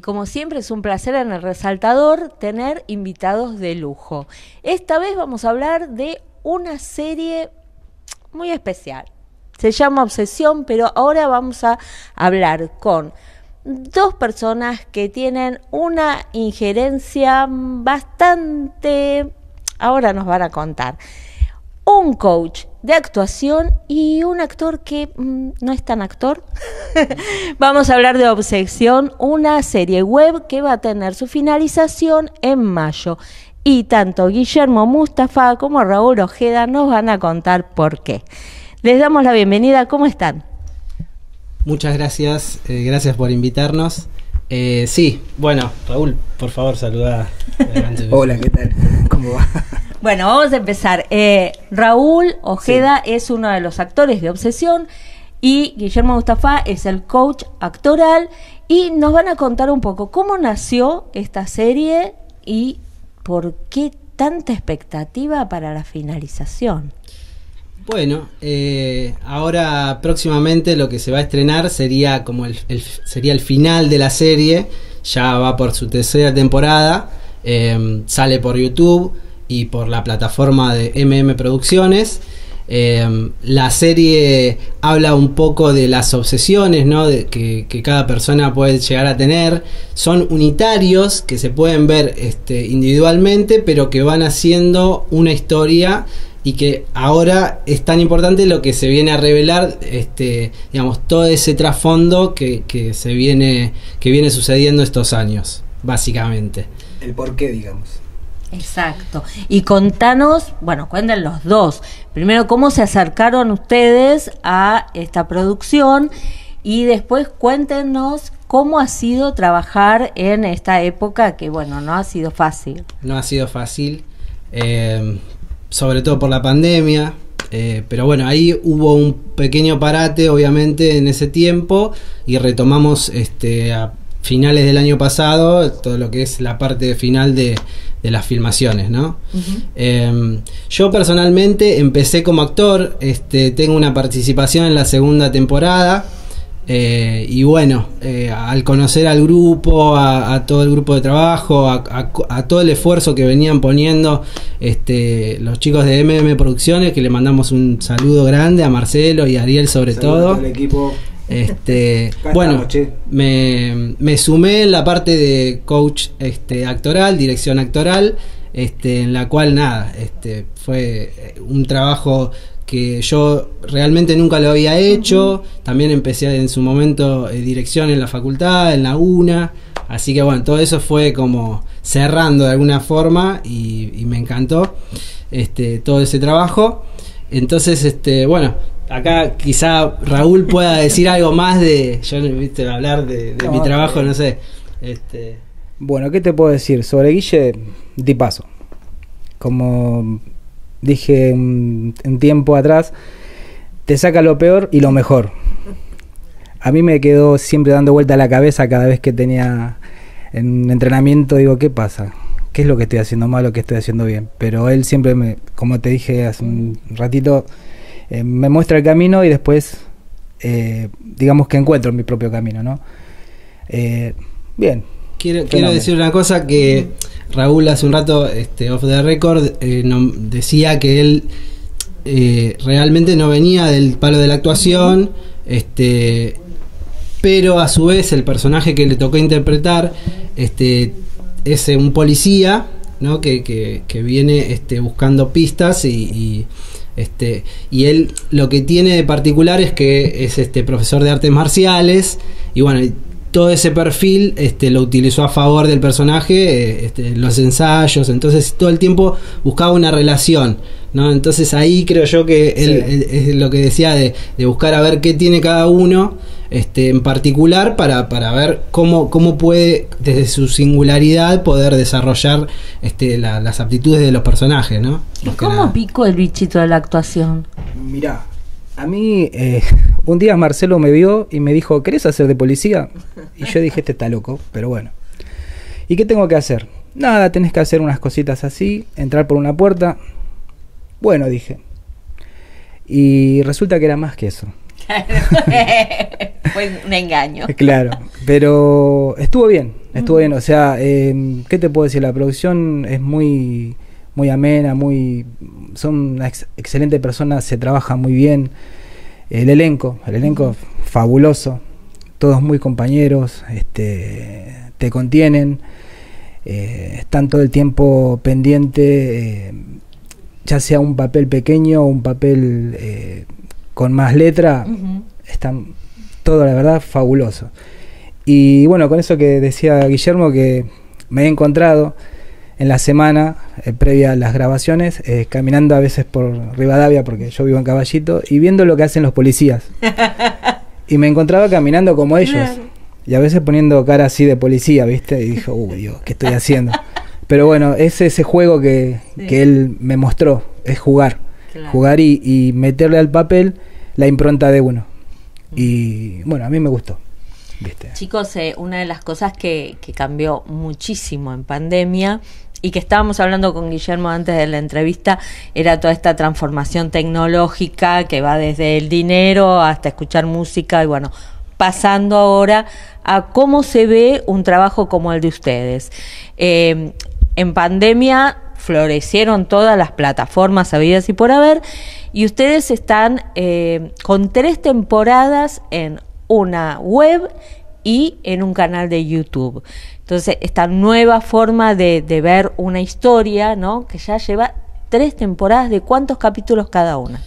Y como siempre es un placer en el resaltador tener invitados de lujo. Esta vez vamos a hablar de una serie muy especial. Se llama Obsesión, pero ahora vamos a hablar con dos personas que tienen una injerencia bastante... Ahora nos van a contar. Un coach de actuación y un actor que mm, no es tan actor. Vamos a hablar de Obsesión, una serie web que va a tener su finalización en mayo. Y tanto Guillermo Mustafa como Raúl Ojeda nos van a contar por qué. Les damos la bienvenida, ¿cómo están? Muchas gracias, eh, gracias por invitarnos. Eh, sí, bueno, Raúl, por favor, saluda. Hola, ¿qué tal? ¿Cómo va? Bueno, vamos a empezar. Eh, Raúl Ojeda es uno de los actores de Obsesión y Guillermo Mustafa es el coach actoral. Y nos van a contar un poco cómo nació esta serie y por qué tanta expectativa para la finalización. Bueno, eh, ahora próximamente lo que se va a estrenar sería como el, sería el final de la serie, ya va por su tercera temporada, eh, sale por YouTube y por la plataforma de MM Producciones. Eh, la serie habla un poco de las obsesiones ¿no? de que, cada persona puede llegar a tener. Son unitarios que se pueden ver este, individualmente, pero que van haciendo una historia y que ahora es tan importante lo que se viene a revelar, este, digamos, todo ese trasfondo que, que se viene, que viene sucediendo estos años, básicamente. El por qué, digamos. Exacto. Y contanos, bueno, cuenten los dos. Primero, cómo se acercaron ustedes a esta producción y después cuéntenos cómo ha sido trabajar en esta época que, bueno, no ha sido fácil. No ha sido fácil, eh, sobre todo por la pandemia. Eh, pero bueno, ahí hubo un pequeño parate, obviamente, en ese tiempo y retomamos este, a finales del año pasado todo lo que es la parte final de, de las filmaciones, ¿no? Em, yo personalmente empecé como actor, este, tengo una participación en la segunda temporada. Eh, y bueno, eh, al conocer al grupo, a, todo el grupo de trabajo, a, todo el esfuerzo que venían poniendo este, los chicos de MM Producciones, que le mandamos un saludo grande a Marcelo y a Ariel sobre todo. el equipo. Este, bueno, me, me, sumé en la parte de coach este, actoral, dirección actoral, este, en la cual nada, este, fue un trabajo que yo realmente nunca lo había hecho. También empecé en su momento eh, dirección en la facultad, en la UNA. Así que bueno, todo eso fue como cerrando de alguna forma y, y me encantó este, todo ese trabajo. Entonces, este, bueno, acá quizá Raúl pueda decir algo más de, yo viste hablar de, mi trabajo, no sé. Este. Bueno, ¿qué te puedo decir? Sobre Guille, di paso. Como dije un, tiempo atrás, te saca lo peor y lo mejor. A mí me quedó siempre dando vuelta a la cabeza cada vez que tenía en entrenamiento, digo, ¿qué pasa? ¿Qué es lo que estoy haciendo mal o qué estoy haciendo bien? Pero él siempre me, como te dije hace un ratito, eh, me muestra el camino y después, eh, digamos que encuentro mi propio camino, ¿no? Eh, bien. Quiero, quiero, decir una cosa que Raúl hace un rato, este, off the record, decía que él realmente no venía del palo de la actuación, este, pero a su vez el personaje que le tocó interpretar este, es un policía ¿no? que, que, viene este, buscando pistas y este, y él lo que tiene de particular es que es este profesor de artes marciales y bueno, todo ese perfil este, lo utilizó a favor del personaje, eh, este, los ensayos, entonces todo el tiempo buscaba una relación, ¿no? Entonces ahí creo yo que él, es lo que decía de, de, buscar a ver qué tiene cada uno este, en particular para, para ver cómo, cómo puede, desde su singularidad, poder desarrollar este, las aptitudes de los personajes, ¿no? ¿Y cómo picó el bichito de la actuación? Mirá, a mí eh, un día Marcelo me vio y me dijo, ¿querés hacer de policía? Y yo dije, este está loco, pero bueno. ¿Y qué tengo que hacer? Nada, tenés que hacer unas cositas así, entrar por una puerta. Bueno, dije. Y resulta que era más que eso. Fue un engaño. Claro, pero estuvo bien. estuvo bien. O sea, eh, ¿qué te puedo decir? La producción es muy, muy amena, muy, son una ex- excelente personas, se trabaja muy bien. El elenco, el elenco fabuloso, todos muy compañeros, este, te contienen, eh, están todo el tiempo pendiente, eh, ya sea un papel pequeño o un papel eh, con más letra, Ujú. están todo, la verdad, fabuloso. Y bueno, con eso que decía Guillermo, que me he encontrado en la semana eh, previa a las grabaciones, eh, caminando a veces por Rivadavia, porque yo vivo en Caballito, y viendo lo que hacen los policías. y me encontraba caminando como ellos. Y a veces poniendo cara así de policía, ¿viste? Y dijo, uy, Dios, ¿qué estoy haciendo? Pero bueno, es ese juego que, Sí. que él me mostró, es jugar. Claro. Jugar y, y meterle al papel la impronta de uno. Y bueno, a mí me gustó. ¿viste? Chicos, eh, una de las cosas que, que cambió muchísimo en pandemia y que estábamos hablando con Guillermo antes de la entrevista era toda esta transformación tecnológica que va desde el dinero hasta escuchar música y bueno, pasando ahora a cómo se ve un trabajo como el de ustedes. Eh, en pandemia florecieron todas las plataformas habidas y por haber y ustedes están eh, con tres temporadas en una web y en un canal de YouTube. Entonces, esta nueva forma de, de ver una historia, ¿no? Que ya lleva tres temporadas de cuántos capítulos cada una.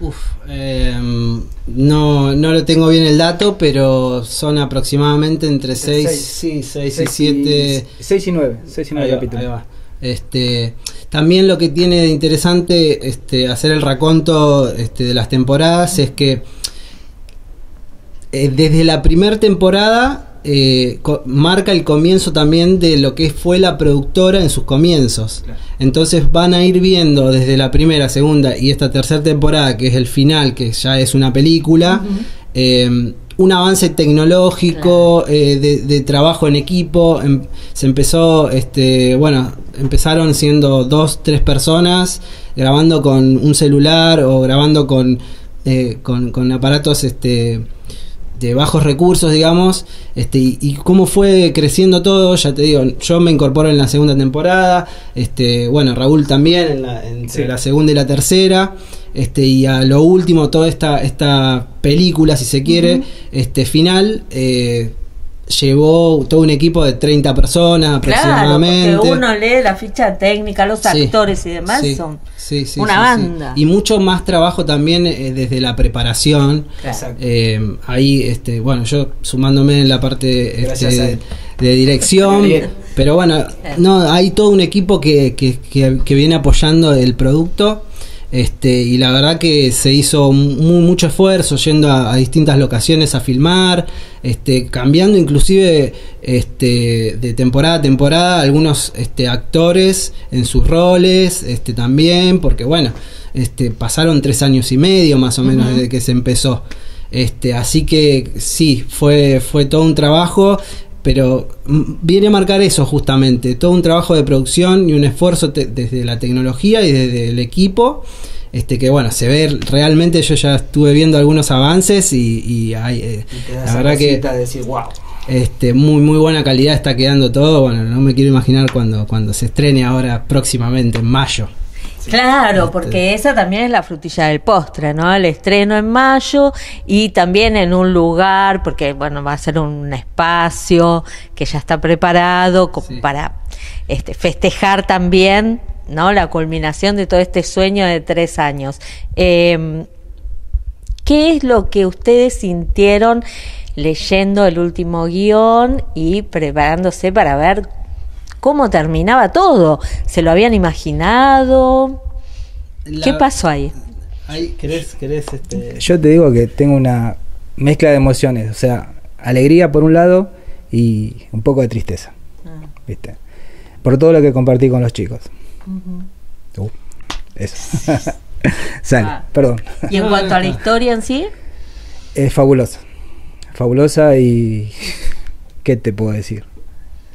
Uf, em, no, no lo tengo bien el dato, pero son aproximadamente entre 6 sí, y 7 6 y 9, 6 y 9 Ahí va, capítulos. Este, también lo que tiene de interesante este, hacer el raconto este, de las temporadas es que eh, desde la primera temporada eh, marca el comienzo también de lo que fue la productora en sus comienzos. Claro. Entonces van a ir viendo desde la primera, segunda y esta tercera temporada, que es el final, que ya es una película, eh, un avance tecnológico, eh, de, de trabajo en equipo. em- se empezó, este, bueno, empezaron siendo dos, tres personas grabando con un celular o grabando con, eh, con, con aparatos, este de bajos recursos, digamos, este, y, y cómo fue creciendo todo, ya te digo, yo me incorporo en la segunda temporada, este, bueno, Raúl también en la, entre Sí. la segunda y la tercera, este, y a lo último, toda esta, esta película, si se quiere, este final, eh, llevó todo un equipo de 30 personas Claro, aproximadamente. porque uno lee la ficha técnica, los Sí, actores y demás sí, son sí, sí, una sí, banda. sí. Y mucho más trabajo también eh, desde la preparación. Claro. Eh, ahí, este, bueno, yo sumándome en la parte este, a de, de dirección, pero bueno, no, hay todo un equipo que, que, que- que viene apoyando el producto. Este, y la verdad que se hizo mu- mucho esfuerzo yendo a, a distintas locaciones a filmar, este, cambiando inclusive este, de temporada a temporada algunos este, actores en sus roles este, también, porque bueno, este, pasaron tres años y medio más o menos desde que se empezó. Este, así que sí, fue, fue todo un trabajo, pero mm, viene a marcar eso justamente, todo un trabajo de producción y un esfuerzo desde la tecnología y desde el equipo. Este que bueno, se ve realmente, yo ya estuve viendo algunos avances y, y hay, eh, la verdad que decir, wow. este, muy muy buena calidad está quedando todo. Bueno, no me quiero imaginar cuando, cuando se estrene ahora próximamente en mayo. Claro, Este- porque esa también es la frutilla del postre, ¿no? El estreno en mayo y también en un lugar, porque bueno, va a ser un espacio que ya está preparado Sí. para este, festejar también, ¿no? La culminación de todo este sueño de tres años. Eh, ¿Qué es lo que ustedes sintieron leyendo el último guion y preparándose para ver cómo terminaba todo? ¿Se lo habían imaginado? ¿Qué pasó ahí? Ahí, ¿querés, querés, este, Yo te digo que tengo una mezcla de emociones, o sea, alegría por un lado y un poco de tristeza, ¿viste? Por todo lo que compartí con los chicos. Uh, eso. Sale, Ah. perdón. Y en cuanto a la historia en sí, Es fabulosa. Fabulosa y... ¿Qué te puedo decir?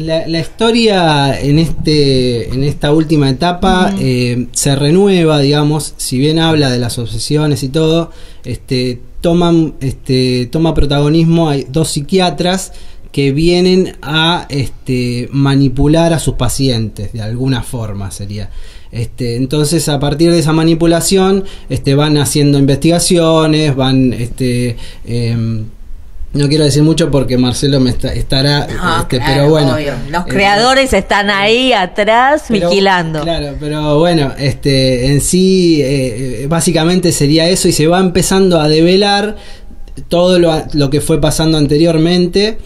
La, la historia en este en esta última etapa eh, se renueva, digamos, si bien habla de las obsesiones y todo, este toman este toma protagonismo hay dos psiquiatras que vienen a este, manipular a sus pacientes, de alguna forma sería. Este, entonces, a partir de esa manipulación, este, van haciendo investigaciones, van este, em, no quiero decir mucho porque Marcelo me está- estará, Ah, este, claro, pero bueno. obvio. Los eh, creadores están ahí atrás pero- vigilando. Claro, pero bueno, este, en sí, eh, eh, básicamente sería eso y se va empezando a develar todo lo, lo que fue pasando anteriormente.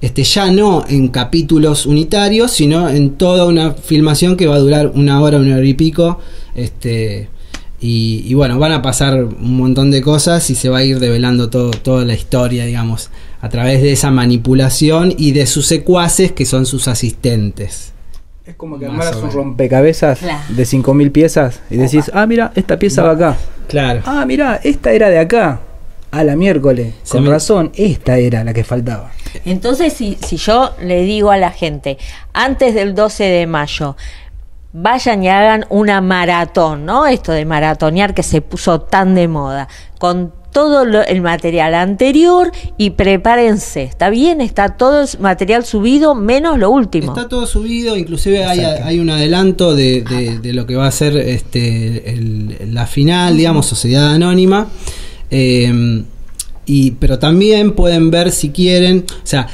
Este, ya no en capítulos unitarios, sino en toda una filmación que va a durar una hora, una hora y pico. Este, y, y bueno, van a pasar un montón de cosas y se va a ir develando todo, toda la historia, digamos, a través de esa manipulación y de sus secuaces que son sus asistentes. Es como que armaras un rompecabezas Claro. de 5.000 piezas y decís, ah, mira, esta pieza va acá. Claro. Ah, mira, esta era de acá. A la miércoles. Se Con me- razón, esta era la que faltaba. Entonces, si, si yo le digo a la gente, antes del 12 de mayo, vayan y hagan una maratón, ¿no? Esto de maratonear que se puso tan de moda, con todo lo- el material anterior y prepárense. ¿Está bien? Está todo el material subido, menos lo último. Está todo subido, inclusive hay, un adelanto de, de- de lo que va a ser este, el- la final, digamos, Sociedad Anónima. Eh, y, pero también pueden ver si quieren, o sea,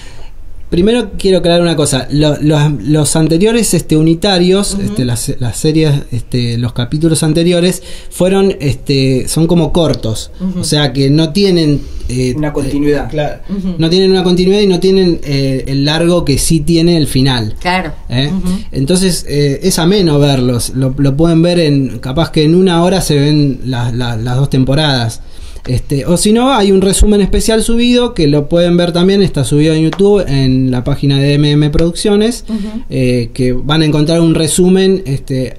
primero quiero aclarar una cosa, lo- los, los anteriores este, unitarios, este, las, las series, este, los capítulos anteriores, fueron, este, son como cortos, o sea que no tienen... eh, Una continuidad. eh, claro, No tienen una continuidad y no tienen eh, el largo que sí tiene el final. Claro. ¿eh? Entonces eh, es ameno verlos. Lo, lo pueden ver en. Capaz que en una hora se ven la- la- las dos temporadas. Este, o si no, hay un resumen especial subido que lo pueden ver también. Está subido en YouTube en la página de MM Producciones. eh, que van a encontrar un resumen. Este,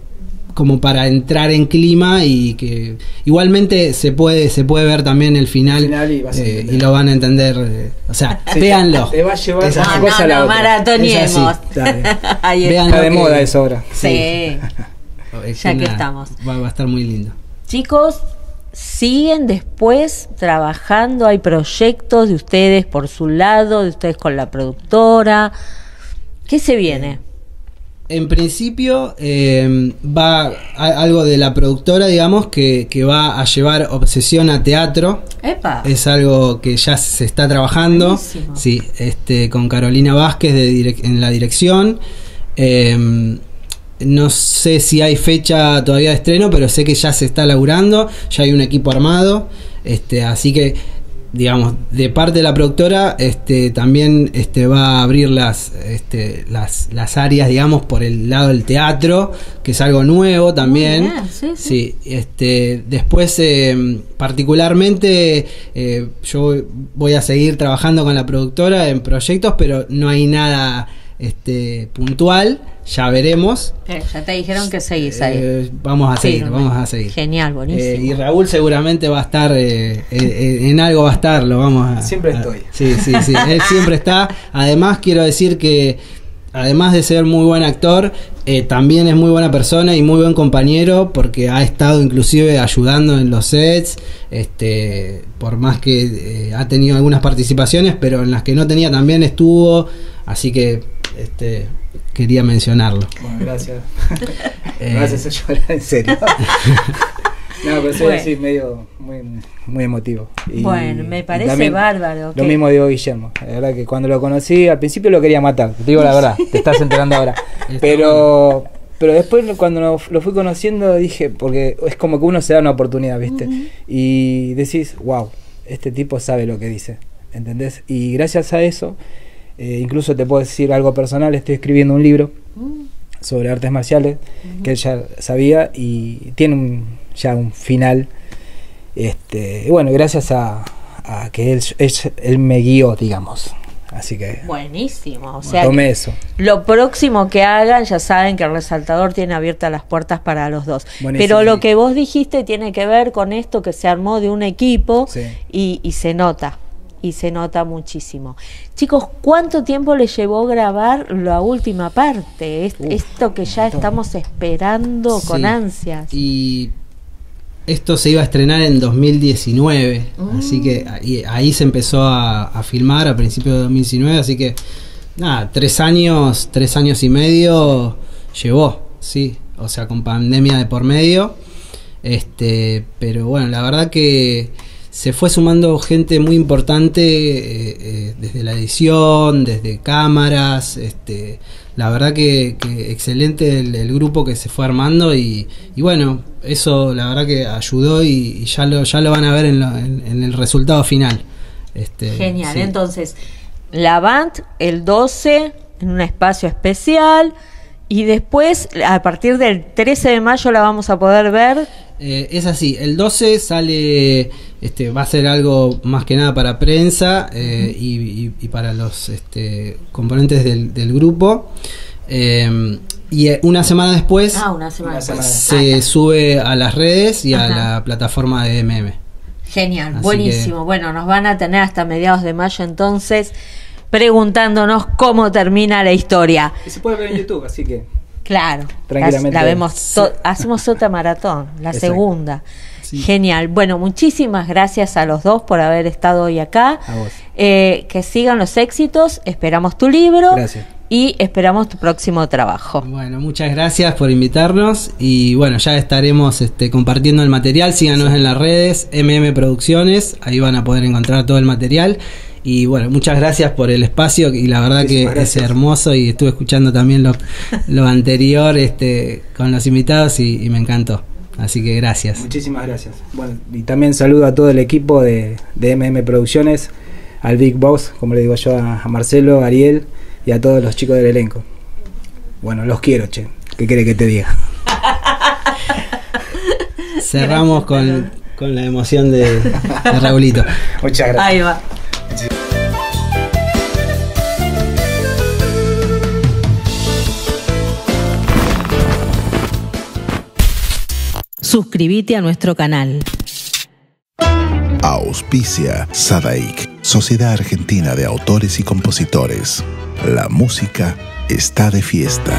como para entrar en clima y que igualmente se puede se puede ver también el final, y eh, y lo van a entender eh, o sea Sí, véanlo te va a llevar Es una así. No, cosa no, a la no, otra. maratoniemos. Es así, dale. Ahí está. De que- moda eso ahora. Sí. Es Ya que nada, estamos. Va, va a estar muy lindo. Chicos, siguen después trabajando, hay proyectos de ustedes por su lado, de ustedes con la productora. ¿Qué se viene? En principio eh, va a- algo de la productora, digamos, que, que va a llevar Obsesión a teatro. ¡Epa! Es algo que ya se está trabajando. Buenísimo. Sí, este, con Carolina Vázquez de en la dirección. Eh, no sé si hay fecha todavía de estreno, pero sé que ya se está laburando, ya hay un equipo armado. Este, así que, digamos, de parte de la productora, este, también este, va a abrir las, este, las, las áreas, digamos, por el lado del teatro, que es algo nuevo también. bien, sí, sí. Sí, este, después eh, particularmente eh, yo voy a seguir trabajando con la productora en proyectos, pero no hay nada este, puntual, ya veremos. Eh, ya te dijeron que seguís ahí. Eh, vamos a Sí, seguir, vamos a seguir. Genial, buenísimo. Eh, y Raúl seguramente va a estar, eh, eh, eh, en algo va a estar, lo vamos a... Siempre a- estoy. sí, sí, sí, él siempre está. Además quiero decir que, además de ser muy buen actor, eh, también es muy buena persona y muy buen compañero porque ha estado inclusive ayudando en los sets, este, por más que eh, ha tenido algunas participaciones, pero en las que no tenía también estuvo, así que este, quería mencionarlo. Bueno, gracias. Eh, Me vas a hacer llorar en serio. no, pero soy Bueno. así medio muy, muy emotivo. Y Bueno, me parece también bárbaro, Lo que- mismo digo Guillermo. La verdad que cuando lo conocí, al principio lo quería matar. Te digo la verdad, te estás enterando ahora. Pero pero después cuando lo, lo fui conociendo dije, porque es como que uno se da una oportunidad, ¿viste? Y decís, wow, este tipo sabe lo que dice, ¿entendés? Y gracias a eso, eh, incluso te puedo decir algo personal, estoy escribiendo un libro sobre artes marciales que él ya sabía y tiene un, ya un final. Este, y bueno, gracias a, a que él, él, él me guió, digamos. Así que Buenísimo. O sea, tomé eso. lo próximo que hagan, ya saben que el resaltador tiene abiertas las puertas para los dos. Buenísimo. Pero lo que vos dijiste tiene que ver con esto que se armó de un equipo Sí. y, y se nota. Y se nota muchísimo. Chicos, ¿cuánto tiempo les llevó grabar la última parte? Uf, esto que ya estamos esperando con ansias. Y esto se iba a estrenar en 2019, así que ahí, ahí se empezó a, a filmar a principios de 2019, así que nada, tres años, tres años y medio llevó, sí, o sea, con pandemia de por medio, este, pero bueno, la verdad que se fue sumando gente muy importante eh, eh, desde la edición, desde cámaras, este, la verdad que, que excelente el, el grupo que se fue armando y, y bueno, eso la verdad que ayudó y, y ya lo ya lo van a ver en, lo- en- en el resultado final. Este, Genial. sí. Entonces, la band el 12 en un espacio especial y después a partir del 13 de mayo la vamos a poder ver. Eh, es así, el 12 sale, este, va a ser algo más que nada para prensa eh, y, y- y para los este, componentes del, del grupo. Eh, y eh, una semana después Ah, una semana. Una semana después. se sube a las redes y a la plataforma de MM. Genial, Así buenísimo. Bueno, nos van a tener hasta mediados de mayo entonces preguntándonos cómo termina la historia. Y se puede ver en YouTube, así que. Claro, Tranquilamente. La, la vemos, to- hacemos otra maratón, la Exacto. segunda. Sí. Genial. Bueno, muchísimas gracias a los dos por haber estado hoy acá. A vos. Eh, que sigan los éxitos, esperamos tu libro Gracias. y esperamos tu próximo trabajo. Bueno, muchas gracias por invitarnos y bueno, ya estaremos este, compartiendo el material. Síganos en las redes, MM Producciones, ahí van a poder encontrar todo el material. Y bueno, muchas gracias por el espacio y la verdad que es hermoso y estuve escuchando también lo, lo anterior este, con los invitados y, y me encantó. Así que gracias. Muchísimas gracias. Bueno, y también saludo a todo el equipo de, de MM Producciones, al Big Boss, como le digo yo, a, a Marcelo, a Ariel y a todos los chicos del elenco. Bueno, los quiero, che. ¿Qué quiere que te diga? Cerramos con, con la emoción de, de Raulito. Muchas gracias. Ahí va. Suscríbete a nuestro canal. Auspicia Sadaik, Sociedad Argentina de Autores y Compositores. La música está de fiesta.